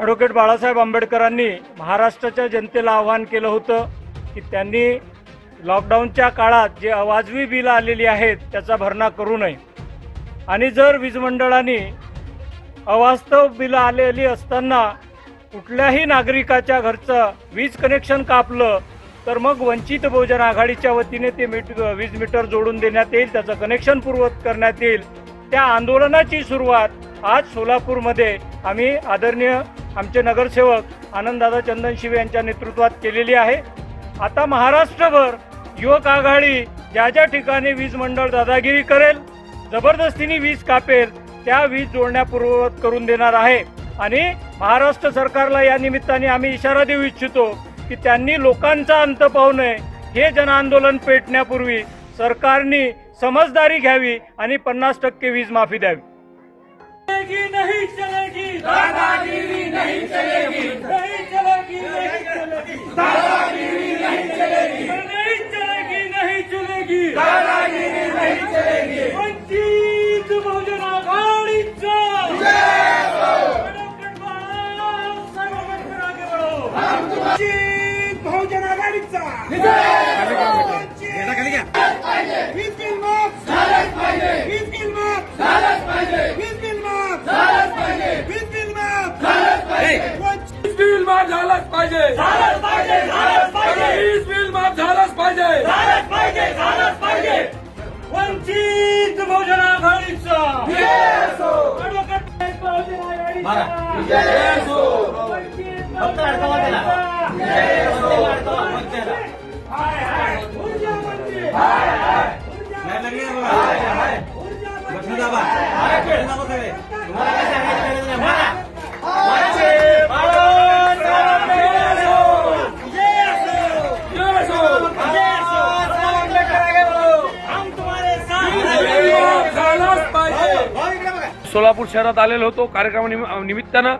Advocate Balasaheb आंबेडकरांनी महाराष्ट्राच्या जनतेला आवाहन केलं होतं की त्यांनी लॉकडाऊनच्या काळात जे अवाजवी बिलं आलेली आहेत त्याचा भरणा करू नये. आणि जर वीज मंडळाने अवास्तव बिलं आलेली असताना कुठल्याही नागरिकाच्या घरचं वीज कनेक्शन कापलं तर मग वंचित बहुजन आघाडीच्या वतीने ते मीट वीज मीटर जोडून देण्यात येईल त्याचं कनेक्शन पूर्वत करण्यात येईल. त्या आंदोलनाची सुरुवात आज सोलापूरमध्ये आम्ही आदरणीय आमचे नगरसेवक आनंददादा चंदन शिवे यांच्या नेतृत्वात केलेली आहे. आता महाराष्ट्रभर युवक आघाडी ज्या ज्या ठिकाणी वीज मंडळ दादागिरी करेल जबरदस्तीने वीज कापेल त्या वीज जोडण्या पूर्ववत करून देणार आहे. आणि महाराष्ट्र सरकारला या निमित्ताने आम्ही इशारा देऊ इच्छितो की त्यांनी लोकांचा अंत पाहू नये. हे जनआंदोलन पेटण्यापूर्वी सरकारने समजदारी घ्यावी आणि पन्नास टक्के वीज माफी द्यावी. चलेगी नहीं चलेगी नहीं चलेगी नहीं चलेगी नहीं चलेगी दादागिरी नहीं चलेगी नहीं चलेगी नहीं चलेगी दादागिरी नहीं चलेगी वंचित बहुजन आघाडीचा वंचित बहुजन आघाडीचा वीज बिल माफ वीज बिल माफ वीज बिल माफ वीज बिल माफ वंचित वीज बिल माफ झालाच पाहिजे. वीज बिल माफ झालाच पाहिजे. वंचित बहुजन आघाडीचा. वंचित सोलापूर शहरात आलेलो होतो. कार्यक्रमानिमित्तानं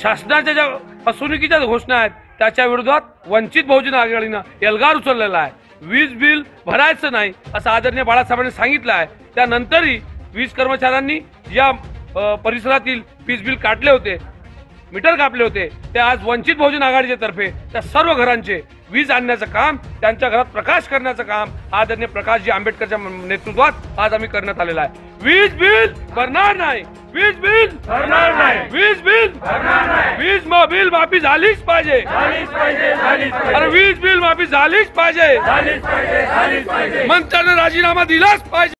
शासनाच्या ज्या फसवणुकीच्या घोषणा आहेत त्याच्या विरोधात वंचित बहुजन आघाडीनं एल्गार उचललेला आहे. वीज बिल भरायचं नाही असं आदरणीय बाळासाहेबांनी सांगितलं आहे. त्यानंतरही वीज कर्मचाऱ्यांनी या परिसरातील वीज बिल काढले होते. मीटर कापले होते. ते आज वंचित बहुजन आघाडीच्या तर्फे त्या सर्व घरांचे वीज आणण्याचं काम त्यांच्या घरात प्रकाश करण्याचं काम आदरणीय प्रकाशजी आंबेडकरच्या नेतृत्वात आज आम्ही करण्यात आलेलं आहे. वीज बिल भरणार नाही. वीज बिल भरणार नाही. वीज बिल वीज मा- बिल माफी झालीच पाहिजे. अरे वीज बिल माफी झालीच पाहिजे. मंत्र्यानं राजीनामा दिलाच पाहिजे.